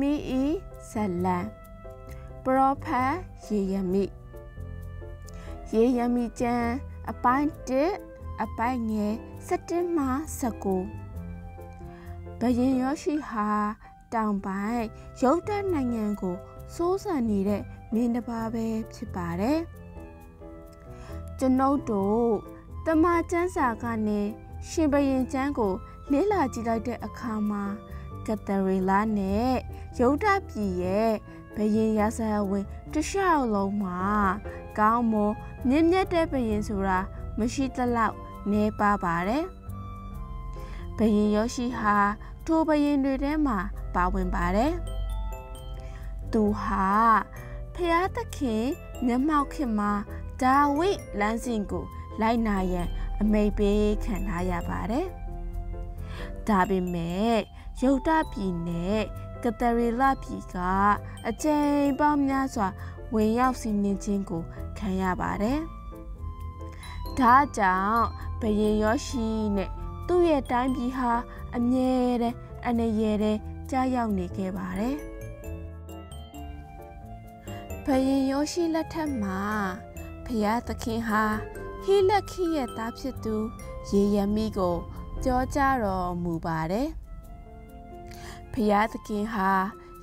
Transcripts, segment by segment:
မီဤဇလံပရောဖက်ရေယမိရေယမိကျမ်းအပိုင်း1အပိုင်းငယ်17မှ19ဘယင်ယောရှိဟာတောင်ပိုင်းရုတ်တနိုင်ငံကိုစိုးစံနေတဲ့မင်းတစ်ပါးပဲဖြစ်ပါတယ်ကျွန်ုပ်တို့တမချန်းစာကနေရှင်ဘရင်ကျမ်းကိုလေ့လာကြည့်လိုက်တဲ့အခါမှာ ကတရီလာနဲ့ရုဒ္ဓပြည်ရဲ့ဘရင်ရဆာဝင်တခြားလုံးမှာကောင်းမွန်မြင့်မြတ်တဲ့ဘရင်ဆိုတာမရှိသလောက်နေပါပါတယ်ဘရင်ယောရှိဟာထိုဘရင်တွေထဲမှာပါဝင်ပါတယ်သူဟာဖျားသခင်မျက်မှောက်ခင်မှာဒါဝိလမ်းစဉ်ကို လိုက်နာရန်အမိတ်ပေးခံထားရပါတယ် ဒါပေမဲ့ယုတ်တပြည်နဲ့ကတရီလပြည်ကအကြိမ်ပေါင်းများစွာဝင်ရောက်စီးနင်းခြင်းကိုခံရပါတယ်။ဒါကြောင့်ဘယင်ယောရှိနဲ့သူ့ရဲ့တိုင်းပြည်ဟာအမြဲတမ်းအနေရတဲ့ကြားရောက်နေခဲ့ပါတယ်။ဘယင်ယောရှိလက်ထက်မှာဖျားသခင်ဟာဟိလက်ခိရဲ့သားဖြစ်သူရေယမိကို ကြောကြတော်မူပါတယ်။ဖျားသခင်ဟာ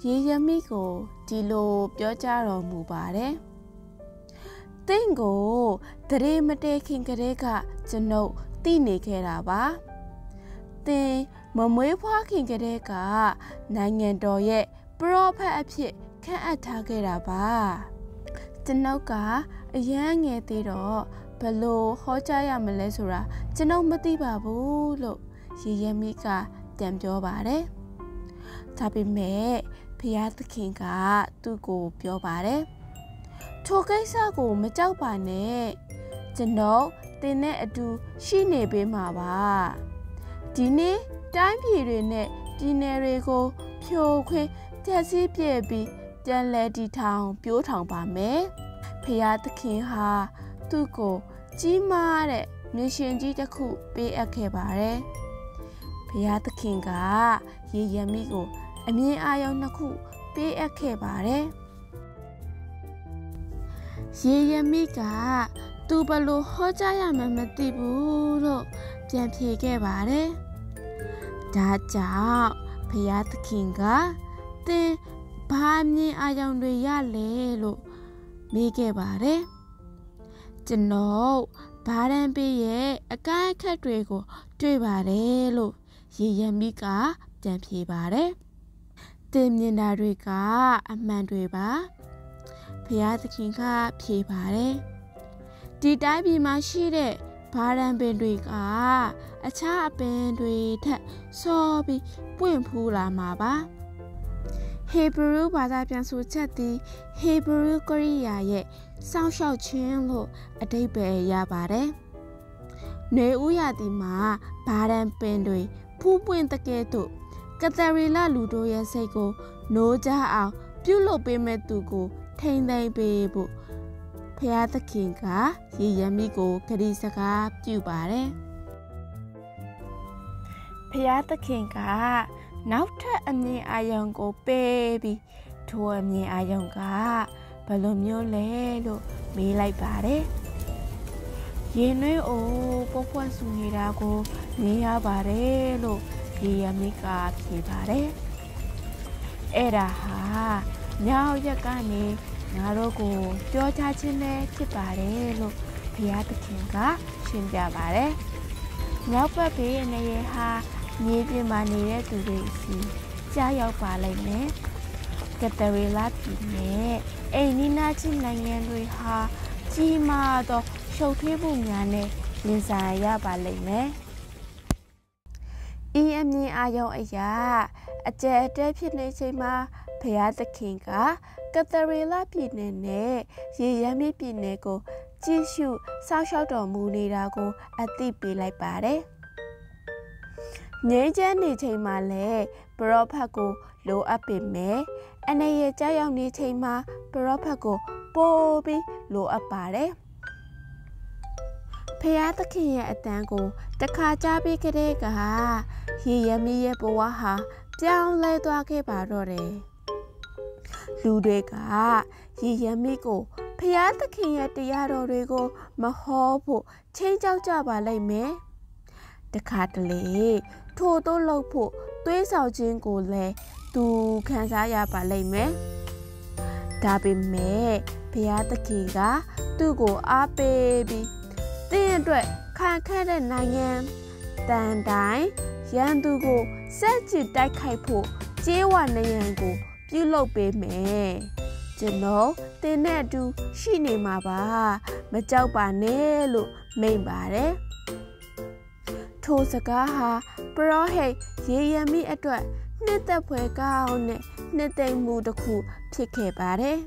ရေယမိကိုဒီလိုပြောကြတော်မူပါတယ်။တင့်ကိုတရေမတဲခင်ကလေးကကျွန်ုပ်သိနေခဲ့တာပါ။တင်မမွေးဖွားခင်ကလေးကနိုင်ငံတော်ရဲ့ပရောဖက်အဖြစ်ခန့်အပ်ထားခဲ့တာပါ။ကျွန်ုပ်ကအရန်ငယ်သေးတော့ ဘလို့ဟောကြားရမလဲဆိုတာကျွန်ုပ်မသိပါဘူးလို့ရေယမိကပြန်ပြောပါတယ်။ဒါပေမဲ့ဖျားသခင်ကသူ့ကိုပြောပါတယ်ထိုကိစ္စကိုမကြောက်ပါနဲ့ကျွန်တော်တင်နဲ့အတူရှိနေပေးမှာပါဒီနေ့တိုင်းပြည်တွေနဲ့ပြည်နယ်တွေကိုဖြိုခွင်းတက်စီးပြည့်ပြီးပြန်လဲတီထောင်ပြိုးထောင်ပါမယ်ဖျားသခင်ဟာသူ့ကို ကြီးမားတဲ့မြရှင်ကြီးတစ်ခုပေးအပ်ခဲ့ပါတယ်ဖျားသခင်ကရေရမီကို အမြင်အာရုံနှစ်ခုပေးအပ်ခဲ့ပါတယ်။ရေရမိကသူဘလို့ဟောကြားရမှမသိဘူးလို့ပြန်ဖြေခဲ့ပါတယ်။ဒါကြောင့်ဖျားသခင်ကသင်ဘာမြင်အာရုံတွေရလဲလို့မေးခဲ့ပါတယ်။ ကျွန်တော်ဘာရန်ပေးရဲ့အကိုက်အခက်တွေကို တွေ့ပါတယ်လို့ရေရမိကပြန်ဖြေပါတယ်။တင်မြင်တာတွေကအမှန်တွေပါဖျားသခင်ကဖြေပါတယ်ဒီတိုင်းပြည်မှာရှိတဲ့ဘာရန်ပင်တွေက အခြားအပင်တွေထက်စောပြီးပွင့်ဖူးလာမှာပါ ဟေဘရုဘာသာပြန်ဆိုချက်သည်ဟေဘရုကရိယာရဲ့စောင့်ရှောက်ခြင်းလို့အတိတ်ပဲရပါတယ်။နေဦးရသည်မှာဘာရန်ပင်တွေဖူးပွင့်တကဲ့သို့ကတရီလာလူတို့ရဲ့စိတ်ကိုနိုးကြအောင်ပြုလုပ်ပေးမဲ့သူကို ထိမ့်သိမ့်ပေးဖို့ဖျားသခင်ကရေရမိကိုဂရီစကားပြုပါတယ်ဖျားသခင်က နောက်ထပ်အမြင်အာရုံကိုပေးပြီးထိုအမြင်အာရုံကဘယ်လိုမျိုးလဲလို့မေးလိုက်ပါတယ်ရင်နှွေးအိုးပွပွဆူနေတာကိုမြင်ရပါတယ်လို့ရေရမိကဖြေပါတယ်အဲ့ဒါဟာညောင်ရက်ကနေငါတို့ကိုပြောချခြင်းနဲ့ဖြစ်ပါတယ်လို့ဘုရားသခင်ကရှင်းပြပါတယ်မြောက်ဘက်ဘေးအနေရဟာ မြေပြင်မှာနေတဲ့သူတွေစီကြားရောက်ပါလိမ့်မယ်ကတရီလာပြည်နဲ့အိန္ဒိနာချင်းနိုင်ငံတွေဟာကြီးမားသောရှုပ်ထွေးမှုများနဲ့ရင်ဆိုင်ရပါလိမ့်မယ်ဤအမြင်အာရုံအရာအကျယ်အတဲဖြစ်နေချိန်မှာဘုရားသခင်ကကတရီလာပြည်နယ်နဲ့ရေရမ်းမြပြည်နယ်ကိုကြည့်ရှုစောင့်ရှောက်တော်မူနေတာကို အသိပေးလိုက်ပါတယ်။ ငြိမ်းချမ်းနေချိန်မှာလည်းပရောဖက်ကိုလိုအပ်ပေမဲ့အနေရကြောက်ရောက်နေချိန်မှာပရောဖက်ကိုပို့ပြီးလိုအပ်ပါတယ်။ဖះသခင်ရဲ့အတန်းကိုတခါကြားပြီးကလေးကရေရမီရဲ့ဘဝဟာပြောင်းလဲသွားခဲ့ပါတော့တယ်လူတွေကရေရမိကိုဖျားသခင်ရဲ့တရားတော်တွေကို မဟောဖို့ချင်းကြောက်ကြပါလိမ့်မယ် တခါတလေထို့သို့လုပ်ဖို့သွေးဆောင်ခြင်းကိုလည်းသူခံစားရပါလိမ့်မယ်ဒါပေမဲ့ဘုရားသခင်ကသူ့ကိုအားပေးပြီးတင်းအတွက်ခံခဲ့တဲ့နိုင်ငံတန်တိုင်းရန်သူကိုစက်ကြည့်တိုက်ခိုက်ဖို့ကျေးဝနေရန်ကို ပြုလုပ်ပေးမယ်ကျွန်တော်တင်းနဲ့အတူရှိနေမှာပါ မကြောက်ပါနဲ့လို့မိန့်ပါတယ် ထိုစကားဟာပရောဟိတ်ရေရမိအတွက်နှစ်သက်ဖွယ်ကောင်းတဲ့နှစ်သိမ့်မှုတစ်ခုဖြစ်ခဲ့ပါတယ်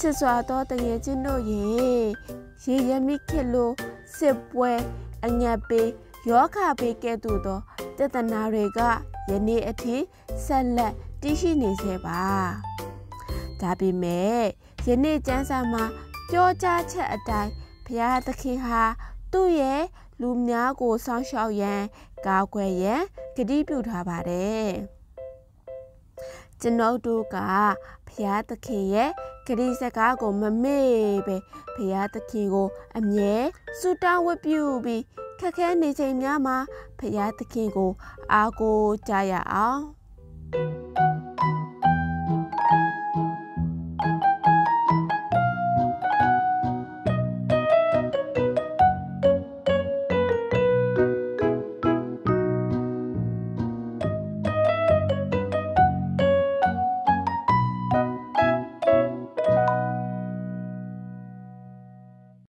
ချစ်စွာသောတငယ်ချင်းတို့ရေရေရမိခေလို့စစ်ပွဲအညက်ပေးယောဂပေးကဲ့သို့သောတသနာတွေကယနေ့အထိဆက်လက်တည်ရှိနေစေပါဒါပေမဲ့ယနေ့ကျမ်းစာမှာပြောကြားချက်အတိုင်းဘုရားသခင်ဟာသူ့ရဲ့ လူများကိုစောင့်ရှောက်ရန်ကာကွယ်ရန်ကတိပြုထားပါတယ်ကျွန်ုပ်တို့ကဘုရားသခင်ရဲ့ဂရိစကားကိုမမေ့ပဲဘုရားသခင်ကို အမြဲဆုတောင်းဝတ်ပြုပြီးခက်ခဲနေချိန်များမှာဘုရားသခင်ကို အားကိုးကြရအောင်